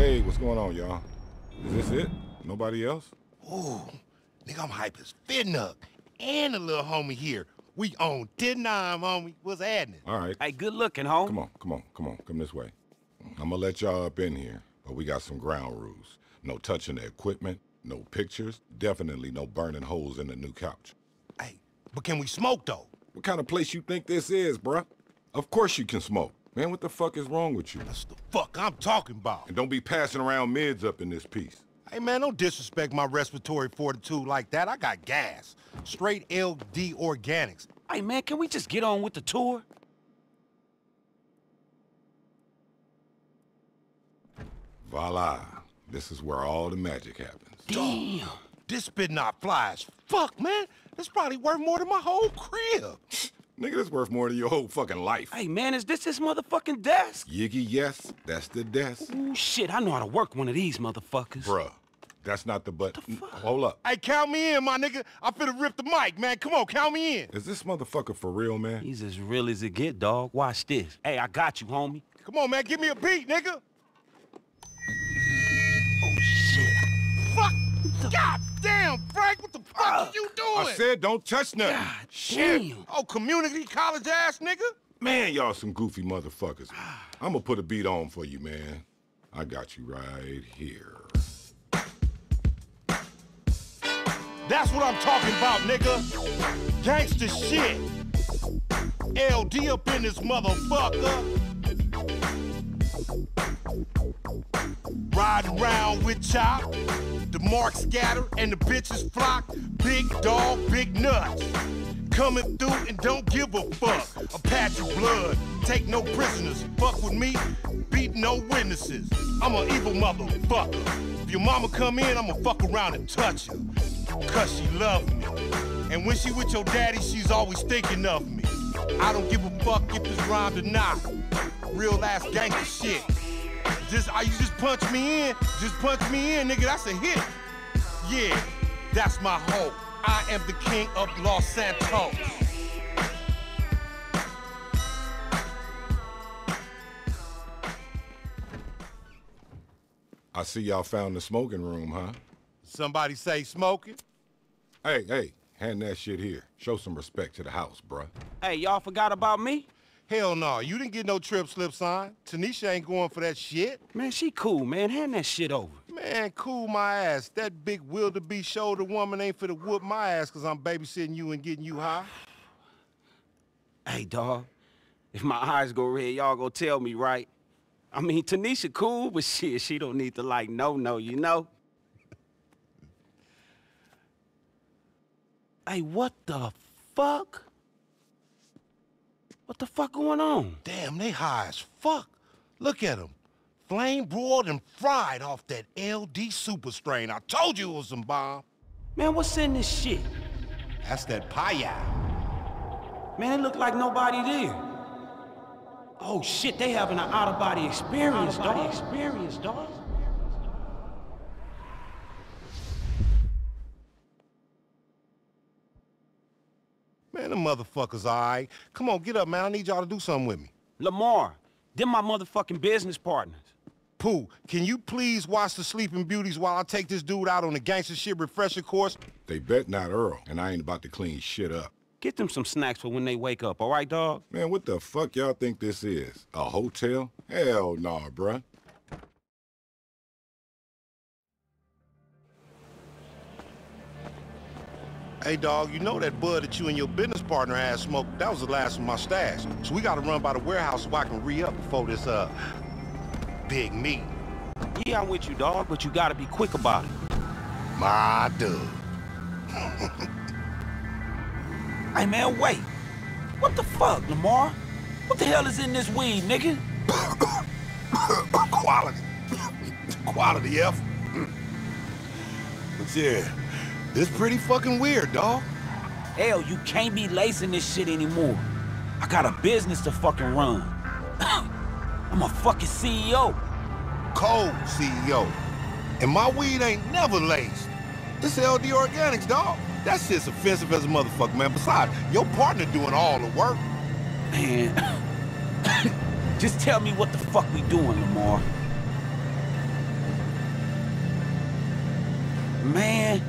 Hey, what's going on, y'all? Is this it? Nobody else? Ooh, nigga, I'm hype as Fitnug. And the little homie here. We on 10 9, homie. What's happening? All right. Hey, good looking, home. Come on, come on, come on. Come this way. I'm gonna let y'all up in here, but we got some ground rules. No touching the equipment, no pictures, definitely no burning holes in the new couch. Hey, but can we smoke, though? What kind of place you think this is, bruh? Of course you can smoke. Man, what the fuck is wrong with you? That's the fuck I'm talking about. And don't be passing around mids up in this piece. Hey, man, don't disrespect my respiratory fortitude like that. I got gas. Straight LD organics. Hey, man, can we just get on with the tour? Voila. This is where all the magic happens. Damn. This spit not fly as fuck, man. This probably worth more than my whole crib. Nigga, that's worth more than your whole fucking life. Hey, man, is this his motherfucking desk? Yiggy, yes, that's the desk. Ooh, shit, I know how to work one of these motherfuckers. Bruh, that's not the button. The fuck? Hold up. Hey, count me in, my nigga. I finna rip the mic, man. Come on, count me in. Is this motherfucker for real, man? He's as real as it get, dog. Watch this. Hey, I got you, homie. Come on, man. Give me a beat, nigga. Oh, shit. Fuck. God damn, Frank. What the fuck are you doing? I said don't touch nothing. God Shit. damn. Oh, community college ass nigga? Man, y'all some goofy motherfuckers. I'm gonna put a beat on for you, man. I got you right here. That's what I'm talking about, nigga. Gangsta shit. LD up in this motherfucker. Riding around with Chop, the marks scatter and the bitches flock. Big dog, big nuts. Coming through and don't give a fuck. A patch of blood, take no prisoners. Fuck with me, beat no witnesses. I'm an evil motherfucker. If your mama come in, I'ma fuck around and touch her. Cause she love me. And when she with your daddy, she's always thinking of me. I don't give a fuck if it's rhymed or not. Real ass gangster shit. Just, are you just punch me in? Just punch me in, nigga, that's a hit. Yeah, that's my hope. I am the king of Los Santos. I see y'all found the smoking room, huh? Somebody say smoking? Hey, hey, hand that shit here. Show some respect to the house, bruh. Hey, y'all forgot about me? Hell no, you didn't get no trip slip sign. Tanisha ain't going for that shit. Man, she cool, man. Hand that shit over. Man, cool my ass. That big wildebeest shoulder woman ain't for to whoop my ass cause I'm babysitting you and getting you high. Hey, dog. If my eyes go red, y'all go tell me, right? I mean, Tanisha cool, but shit, she don't need to like no-no, you know? hey, what the fuck? What the fuck going on? Damn, they high as fuck. Look at them. Flame broiled and fried off that LD super strain. I told you it was some bomb. Man, what's in this shit? That's that paya. Man, it look like nobody there. Oh shit, they having an out-of-body experience, dog. experience, dog. Man, them motherfuckers all right. Come on, get up, man. I need y'all to do something with me. Lamar, them my motherfucking business partners. Pooh, can you please watch the Sleeping Beauties while I take this dude out on the gangster shit refresher course? They bet not Earl, and I ain't about to clean shit up. Get them some snacks for when they wake up, all right, dog? Man, what the fuck y'all think this is? A hotel? Hell nah, bruh. Hey, dog, you know that bud that you and your business partner had smoked? That was the last of my stash. So we gotta run by the warehouse so I can re-up before this, uh, big meet. Yeah, I'm with you, dog, but you gotta be quick about it. My dude. Hey, man, wait. What the fuck, Lamar? What the hell is in this weed, nigga? Quality. Quality, F. But yeah, this pretty fucking weird, dog. Hell, you can't be lacing this shit anymore. I got a business to fucking run. I'm a fucking CEO. Cold CEO. And my weed ain't never laced. This LD Organics, dog. That shit's offensive as a motherfucker, man. Besides, your partner doing all the work. Man, just tell me what the fuck we doing, Lamar. Man,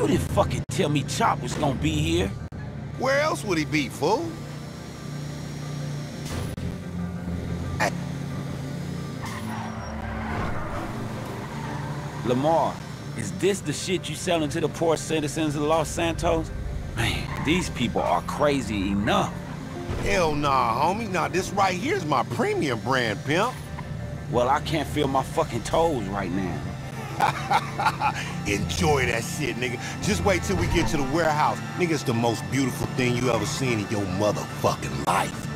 you didn't fucking tell me Chop was gonna be here. Where else would he be, fool? Lamar, is this the shit you selling to the poor citizens of Los Santos? Man, these people are crazy enough. Hell nah, homie. Nah, this right here is my premium brand, pimp. Well, I can't feel my fucking toes right now. Enjoy that shit, nigga. Just wait till we get to the warehouse. Nigga, it's the most beautiful thing you ever seen in your motherfucking life.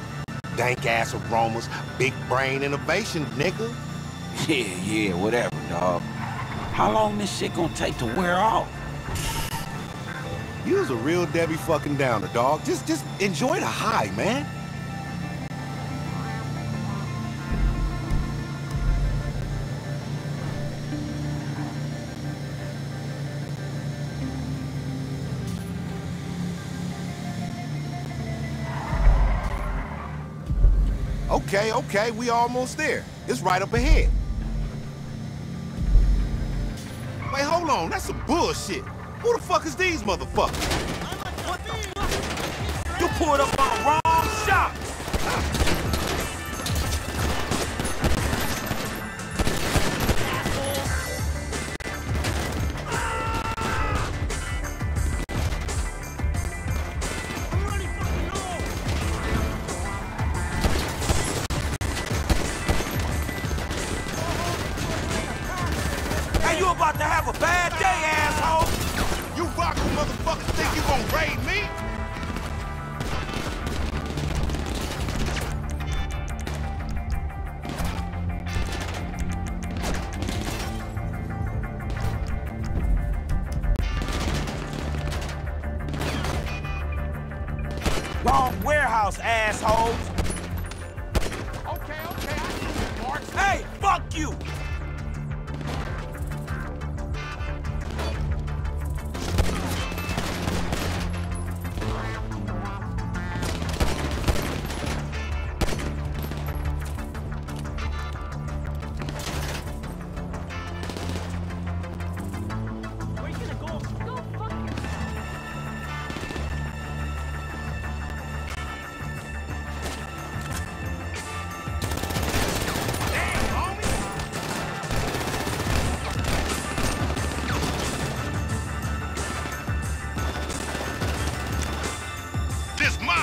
Dank ass aromas, big brain innovation, nigga. Yeah, yeah, whatever, dog. How long this shit gonna take to wear off? You was a real Debbie fucking downer, dog. Just, just enjoy the high, man. Okay, okay, we almost there. It's right up ahead. Wait, hold on, that's some bullshit. Who the fuck is these motherfuckers? You pulled up on the wrong shot! About to have a bad day, asshole! You Rocco motherfuckers think you gonna raid me?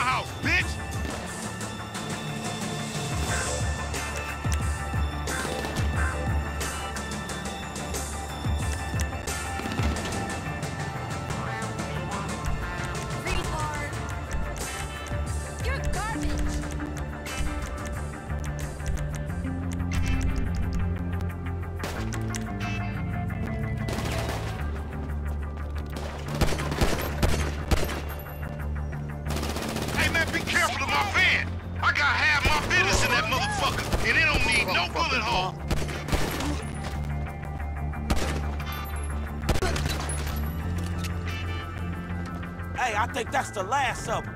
House, bullet hole. Hey, I think that's the last of them.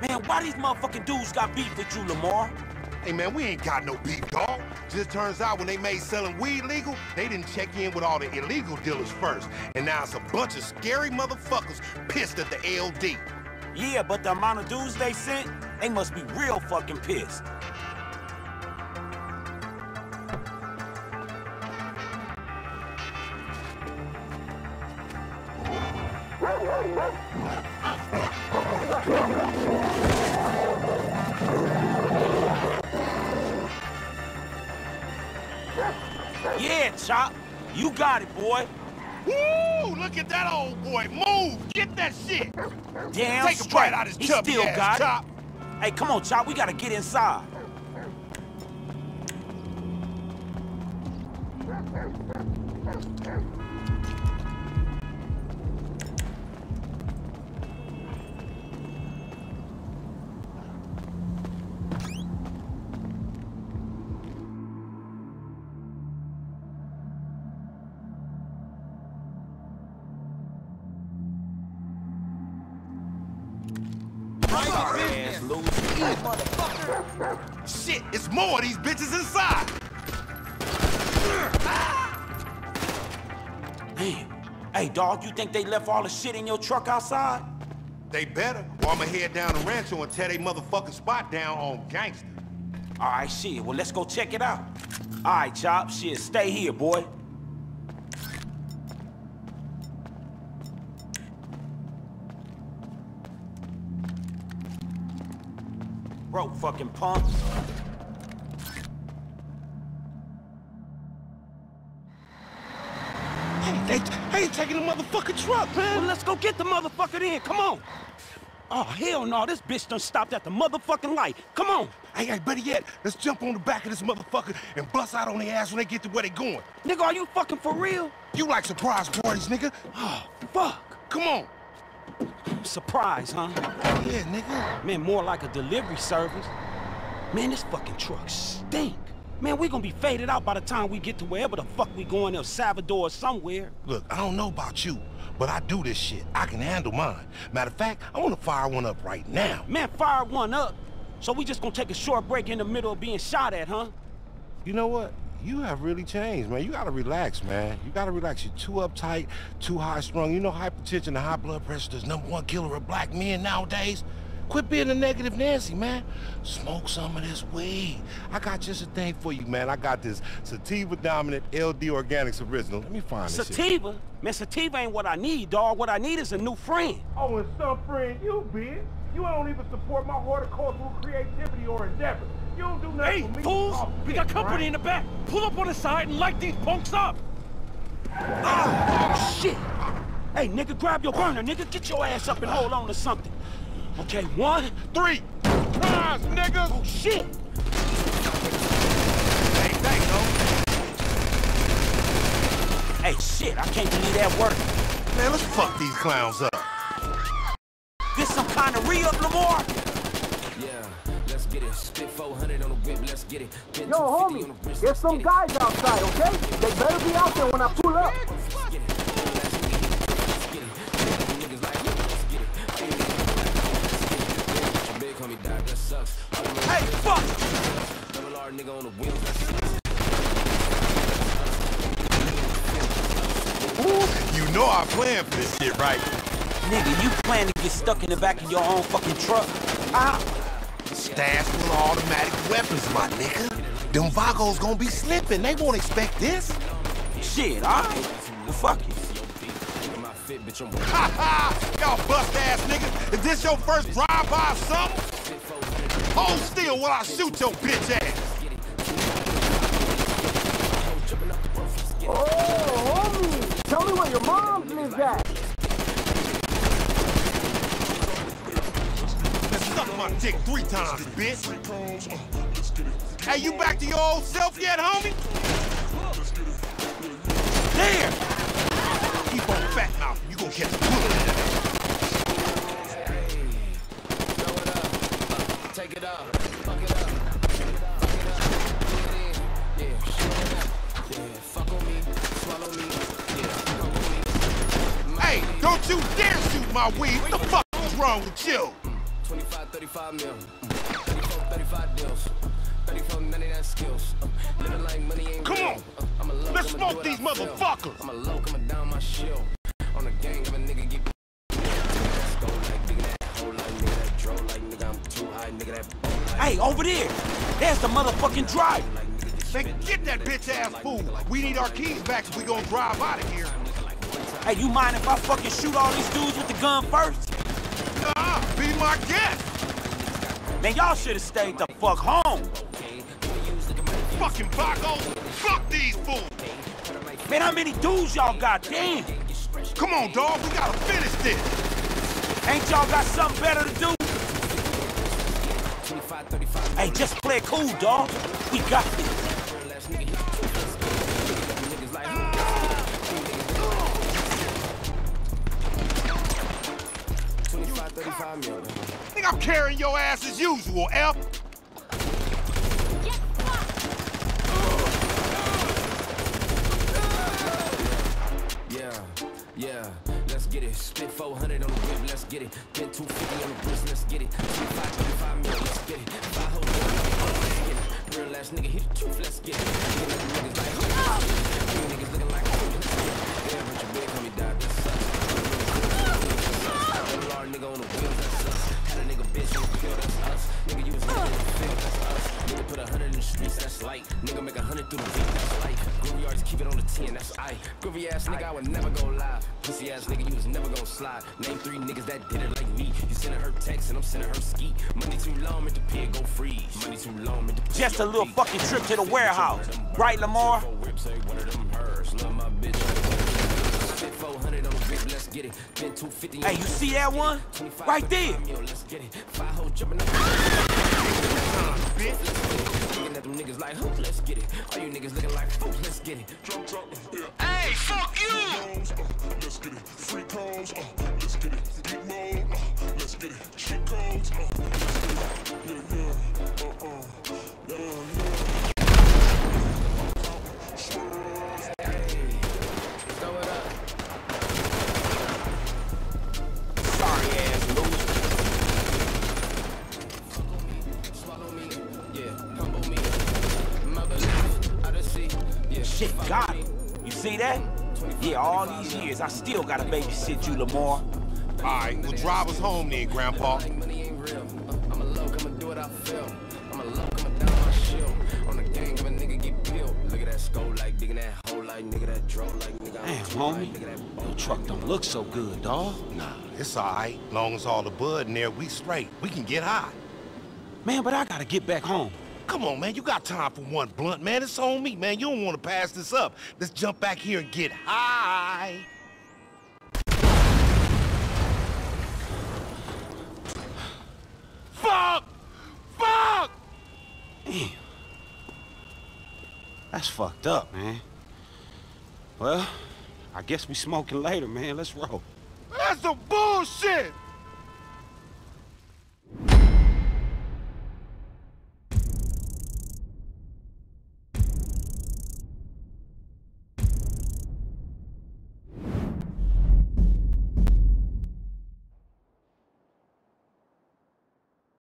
Man, why these motherfucking dudes got beef with you, Lamar? Hey man, we ain't got no beef, dog. Just turns out when they made selling weed legal, they didn't check in with all the illegal dealers first. And now it's a bunch of scary motherfuckers pissed at the LD. Yeah, but the amount of dudes they sent, they must be real fucking pissed. Yeah, Chop. You got it, boy. Woo! Look at that old boy. Move! Get that shit! Damn Take a bite out his he chubby still ass got top. it. Hey, come on, Chop. We gotta get inside. Loser. Shit, it's more of these bitches inside. Man, Hey, dog, you think they left all the shit in your truck outside? They better, or I'ma head down to Rancho and tear they motherfucking spot down on gangster. All right, shit. Well, let's go check it out. All right, Chop. Shit, stay here, boy. Broke fucking punk. Hey, they, they ain't taking the motherfucking truck, man. Well, let's go get the motherfucker in. Come on. Oh, hell no. This bitch done stopped at the motherfucking light. Come on. Hey, hey, better yet, let's jump on the back of this motherfucker and bust out on their ass when they get to where they going. Nigga, are you fucking for real? You like surprise parties, nigga? Oh, fuck. Come on. Surprise, huh? Yeah, nigga. Man, more like a delivery service. Man, this fucking truck stink. Man, we gonna be faded out by the time we get to wherever the fuck we going, El Salvador or somewhere. Look, I don't know about you, but I do this shit. I can handle mine. Matter of fact, I want to fire one up right now. Man, fire one up. So we just gonna take a short break in the middle of being shot at, huh? You know what? You have really changed, man. You gotta relax, man. You gotta relax. You're too uptight, too high strung. You know hypertension and high blood pressure is number one killer of black men nowadays. Quit being a negative Nancy, man. Smoke some of this weed. I got just a thing for you, man. I got this sativa dominant LD Organics original. Let me find this shit. Sativa? Man, sativa ain't what I need, dog. What I need is a new friend. Oh, and some friend you, bitch. You don't even support my horticultural creativity or endeavor. You don't do nothing Hey, for me. fools! Oh, We got company right? in the back. Pull up on the side and light these punks up. Oh, shit. Hey, nigga, grab your burner, nigga. Get your ass up and hold on to something. Okay, one. Three. Rise, niggas. Oh, shit. Hey, thanks, though. Hey, shit, I can't believe that worked. Man, let's fuck these clowns up. This some kind of re-up, Lamar? Yeah, let's get it. Spit 400 on the whip, let's get it. Pin Yo, 250 on homie, the wrist, there's some guys outside, okay? They better be out there when I pull up. Let's get it. Let's get it. Niggas like, let's get it. Hey, niggas like, let's get it. Your big homie died, that sucks. Hey, fuck! Double R nigga on the wheels, you know I planned for this shit, right? Nigga, you plan to get stuck in the back of your own fucking truck? Ah, Stash full of automatic weapons, my nigga. Them Vagos gonna be slipping. They won't expect this. shit, all right. Well, fuck it. Ha ha! Y'all bust ass niggas. Is this your first drive-by or something? Hold still while I shoot your bitch ass. Oh, homie, tell me where your mom lives at. Suck my dick three times, bitch. Hey, you back to your old self yet, homie? There! Keep on fat mouth. You gonna catch a bullet. Take it up, fuck it up, fuck it up, fuck it in, yeah, show it up, yeah, fuck on me, swallow me, yeah, come on me. Hey, don't you dare shoot my weed. What the fuck is wrong with you? 25, 35 mil, mm, 34, 35 deals, 34, 99 skills, living like money ain't Come real, on. I'm a low, Let's smoke these motherfuckers. I'm a low, coming down my shield, on the gang, if a nigga get Let's go like nigga that whole like nigga that dro like nigga I'm too high nigga that Hey, over there. There's the motherfucking driver. Man, get that bitch ass fool. We need our keys back if we gonna drive out of here. Hey, you mind if I fucking shoot all these dudes with the gun first? Be my guest. Man, y'all should have stayed the fuck home. Fucking Vagos. Fuck these fools. Man, how many dudes y'all got? Damn. Come on, dog. We gotta finish this. Ain't y'all got something better to do? 25, 35 Hey, just play cool, dog. We got this. 35 million. Think I'm carrying your ass as usual, F. Yeah, yeah, let's get it. Spit 400 on the whip, let's get it. Get 250 on the wrist, let's get it. 25, million, let's get it. Five whole let's get it. Real ass nigga, hit the truth, let's get it. Niggas like, oh, niggas looking like, oh. Keep it on the 10, that's I. Groovy ass nigga, I would never go live. Pussy ass nigga, you was never gonna slide. Name three niggas that did it like me. You sending her text and I'm sending her ski. Money too long, make the pig go freeze. Money too long, make the pig Just a little fucking trip to the warehouse. Right, Lamar? Four whips, one of them hers. Love my bitch. Spit 400 on the whip, let's get it. Been 250 on Hey, you see that one? it. 25, Right there. Niggas like, who? Let's get it. All you niggas looking like, fool, let's get it. Hey, fuck you! Let's get it. Free calls, uh, let's get it. Mode, uh, let's get it. Codes, uh, let's get it. Yeah, yeah, Yeah, all these years, I still gotta babysit you, Lamar. Alright, well drive us home then, Grandpa. Like money ain't real. I'm a low, I'ma do what I feel. I'm a low, I'ma down my shield. On the gang, if a nigga get peeled. Look at that skull like digging that hole like nigga that drove like nigga. I'm Damn, homie. nigga, that Your truck don't look so good, dawg. Nah, it's alright. Long as all the bud in there, we straight. We can get high. Man, but I gotta get back home. Come on, man. You got time for one blunt, man. It's on me, man. You don't want to pass this up. Let's jump back here and get high. Fuck! Fuck! That's fucked up, man. Well, I guess we smoking later, man. Let's roll. That's some bullshit!